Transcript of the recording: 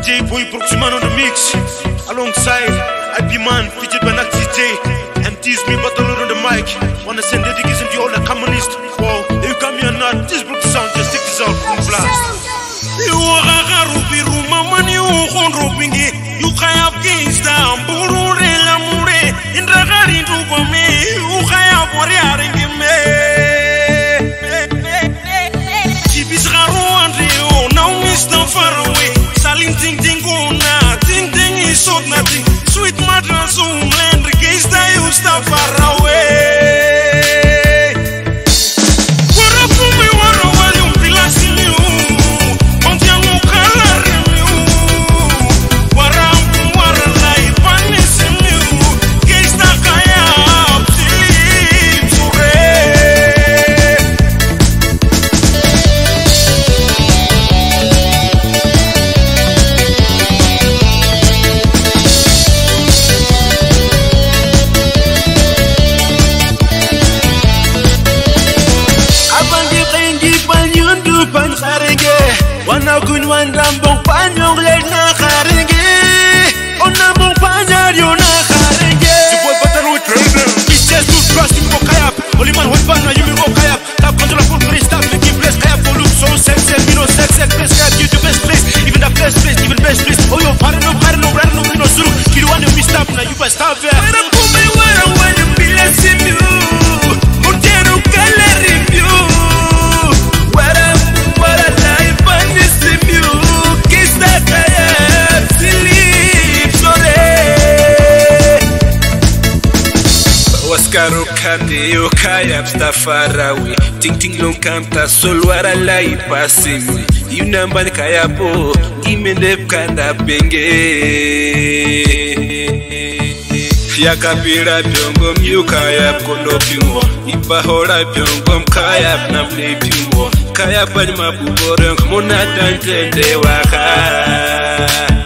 DJ Boy Proximan on the mix, alongside IP Man, featured by Nax DJ, MT's me battle on the mic. Wanna send dedication to all the communists. Wow, if you come here not, this broke sound, just take this out from blast. You are a ruby, Ruma, man, you are a ruby, you can't have gains skarokandeo kayapstafarawe tingting lonkamta solwara lai pasimwe iunambani kayapo imendepkanda penge yakapira byongom yukayap kondopimwo ipahola byongom kayap namdepimwo kayapany mabuborong monatantende wakha